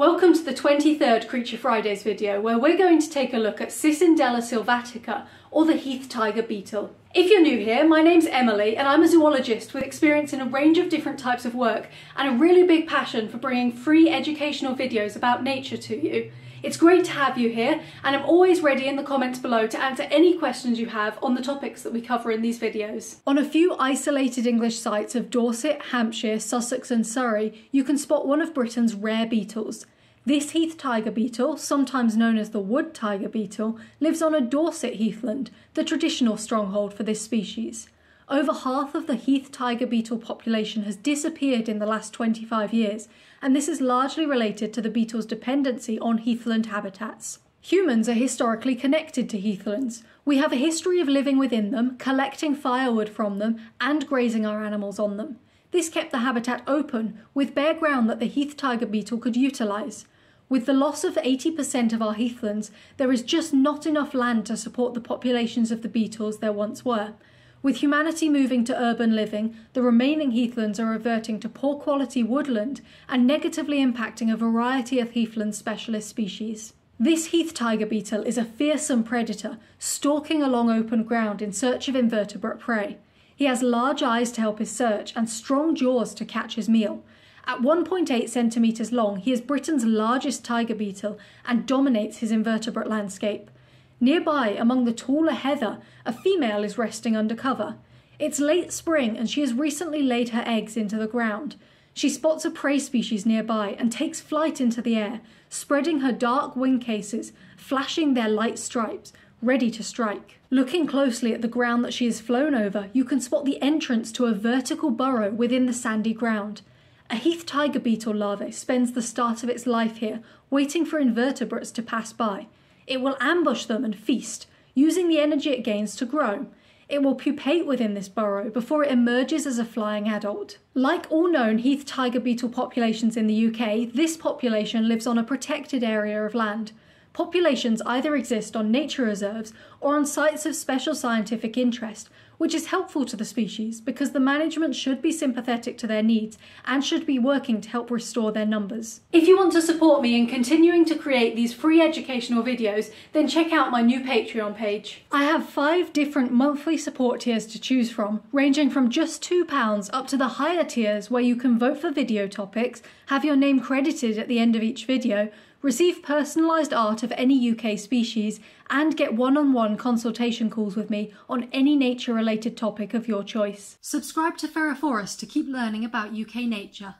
Welcome to the 23rd Creature Fridays video where we're going to take a look at Cicindela sylvatica or the heath tiger beetle. If you're new here, my name's Emily and I'm a zoologist with experience in a range of different types of work and a really big passion for bringing free educational videos about nature to you. It's great to have you here and I'm always ready in the comments below to answer any questions you have on the topics that we cover in these videos. On a few isolated English sites of Dorset, Hampshire, Sussex and Surrey, you can spot one of Britain's rare beetles. This heath tiger beetle, sometimes known as the wood tiger beetle, lives on a Dorset heathland, the traditional stronghold for this species. Over half of the heath tiger beetle population has disappeared in the last 25 years, and this is largely related to the beetle's dependency on heathland habitats. Humans are historically connected to heathlands. We have a history of living within them, collecting firewood from them, and grazing our animals on them. This kept the habitat open, with bare ground that the heath tiger beetle could utilise. With the loss of 80% of our heathlands, there is just not enough land to support the populations of the beetles there once were, with humanity moving to urban living, the remaining heathlands are reverting to poor quality woodland and negatively impacting a variety of heathland specialist species. This heath tiger beetle is a fearsome predator, stalking along open ground in search of invertebrate prey. He has large eyes to help his search and strong jaws to catch his meal. At 1.8 centimetres long, he is Britain's largest tiger beetle and dominates his invertebrate landscape. Nearby, among the taller heather, a female is resting under cover. It's late spring and she has recently laid her eggs into the ground. She spots a prey species nearby and takes flight into the air, spreading her dark wing cases, flashing their light stripes, ready to strike. Looking closely at the ground that she has flown over, you can spot the entrance to a vertical burrow within the sandy ground. A heath tiger beetle larvae spends the start of its life here, waiting for invertebrates to pass by. It will ambush them and feast, using the energy it gains to grow. It will pupate within this burrow before it emerges as a flying adult. Like all known heath tiger beetle populations in the UK, this population lives on a protected area of land. Populations either exist on nature reserves or on sites of special scientific interest, which is helpful to the species because the management should be sympathetic to their needs and should be working to help restore their numbers. If you want to support me in continuing to create these free educational videos, then check out my new Patreon page. I have five different monthly support tiers to choose from, ranging from just £2 up to the higher tiers where you can vote for video topics, have your name credited at the end of each video, receive personalised art of any UK species, and get one on one consultation calls with me on any nature related topic of your choice. Subscribe to FeraForus to keep learning about UK nature.